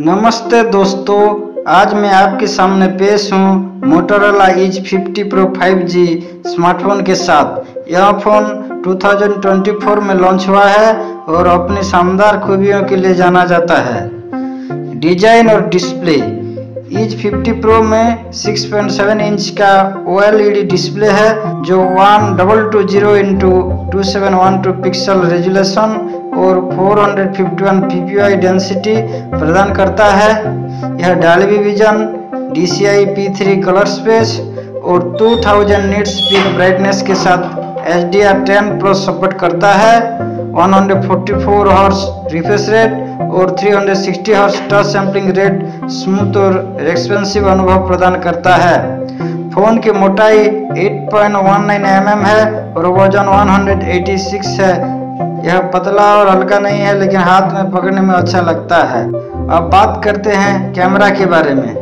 नमस्ते दोस्तों, आज मैं आपके सामने पेश हूँ Motorola is 50 pro 5G smartphone के साथ। यह फ़ोन 2024 में लॉन्च हुआ है और अपनी शानदार खूबियों के लिए जाना जाता है। डिज़ाइन और डिस्प्ले इज़ 50 प्रो में 6.7 इंच का ओएलईडी डिस्प्ले है, जो one double two zero into two seven one two pixel resolution और 451 ppi डेंसिटी प्रदान करता है। यह Dolby Vision DCI P3 colour space और 2000 निट्स पीक ब्राइटनेस के साथ HDR10 प्लस सपोर्ट करता है। 144 हर्ट्ज रिफ्रेश रेट और 360 hertz touch sampling rate smooth और एक्सपेंसिव अनुभव प्रदान करता है। फ़ोन की मोटाई 8.19 mm है और वज़न 186 है। यह पतला और हल्का नहीं है, लेकिन हाथ में पकड़ने में अच्छा लगता है। अब बात करते हैं कैमरा के बारे में।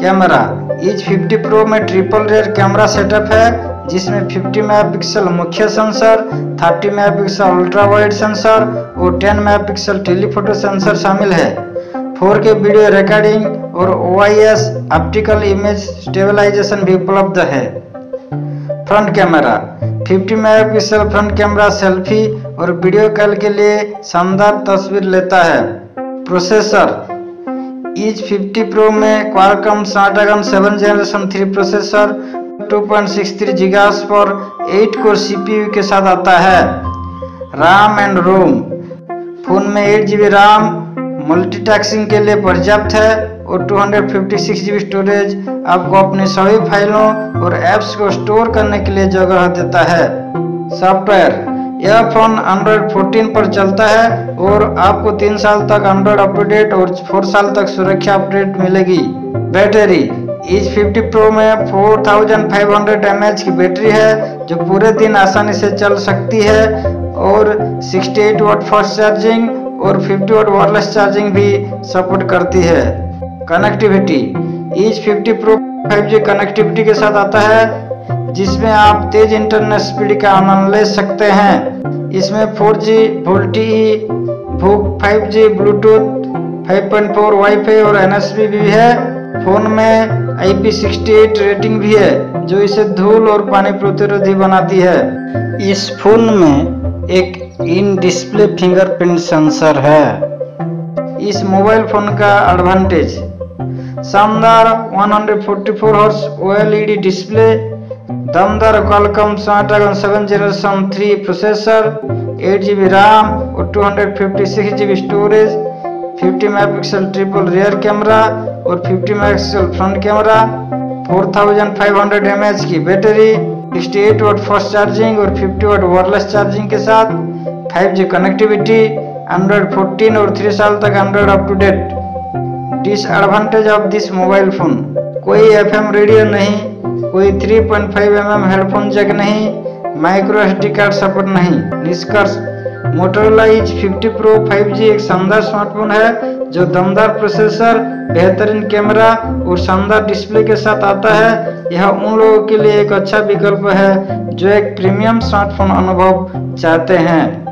कैमरा इज़ 50 प्रो में ट्रिपल रेयर कैमरा सेटअप है जिसमें 50 मेगापिक्सल मुख्य sensor 30 megapixel ultra wide sensor और 10 मेगापिक्सल टेलीफोटो सेंसर शामिल है। 4K वीडियो रिकॉर्डिंग और OIS ऑप्टिकल इमेज स्टेबलाइजेशन भी उपलब्ध है। Front camera 50 megapixel front camera selfie और वीडियो कॉल के लिए शानदार तस्वीर लेता है। प्रोसेसर इज़ 50 प्रो में Qualcomm Snapdragon 7 generation 3 processor 2.63 gigahertz पर 8 कोर सीपीयू के साथ आता है। राम एंड रोम फ़ोन में 8 जीबी राम मल्टीटास्किंग के लिए पर्याप्त है और 256 जीबी स्टोरेज आपको अपनी सभी फाइलों और एप्स को स्टोर करने के लिए जगह देता है। सॉफ्टवेयर यह फ़ोन एंड्रॉइड 14 पर चलता है और आपको तीन साल तक एंड्रॉइड अपडेट और फोर साल तक सुरक्षा अपडेट मिलेगी। बैटरी इज़ 50 प्रो में 4500 mAh की बैटरी है, जो पूरे दिन आसानी से चल सकती है। और 68 वाट फास्ट चार्जिंग और 50 वाट वायरलेस चार्जिंग भी सपोर्ट करती है। Connectivity. Is 50 pro 5G connectivity के साथ आता है, जिसमें आप तेज इंटरनेट स्पीड का आनंद ले सकते हैं। इसमें 4G VoLTE five G Bluetooth 5.4 WiFi और एनएसबी भी है। फ़ोन में IP68 रेटिंग भी है, जो इसे धूल और पानी प्रतिरोधी बनाती है। इस फ़ोन में एक इन डिस्प्ले फिंगरप्रिंट सेंसर है। इस मोबाइल फ़ोन का एडवांटेज शानदार 144 हर्ट्ज OLED डिस्प्ले दमदार Qualcomm Snapdragon 7 generation 3 processor 8 GB RAM और 256 GB storage 50 megapixel triple rear camera और 50 मेगापिक्सल फ्रंट कैमरा 4500 mAh की बैटरी 68 वाट फास्ट चार्जिंग और 50 वाट वायरलेस चार्जिंग के साथ 5G कनेक्टिविटी एंड्रॉइड 14 और 3 साल तक Android up to date disadvantage of this mobile phone कोई एफएम रेडियो नहीं, कोई 3.5 mm हेडफोन जैक नहीं माइक्रो एसडी कार्ड सपोर्ट नहीं, निष्कर्ष मोटरोला इज़ 50 प्रो 5G एक शानदार स्मार्टफ़ोन है, जो दमदार प्रोसेसर बेहतरीन कैमरा और शानदार डिस्प्ले के साथ आता है। यह उन लोगों के लिए एक अच्छा विकल्प है, जो एक प्रीमियम स्मार्टफ़ोन अनुभव चाहते हैं।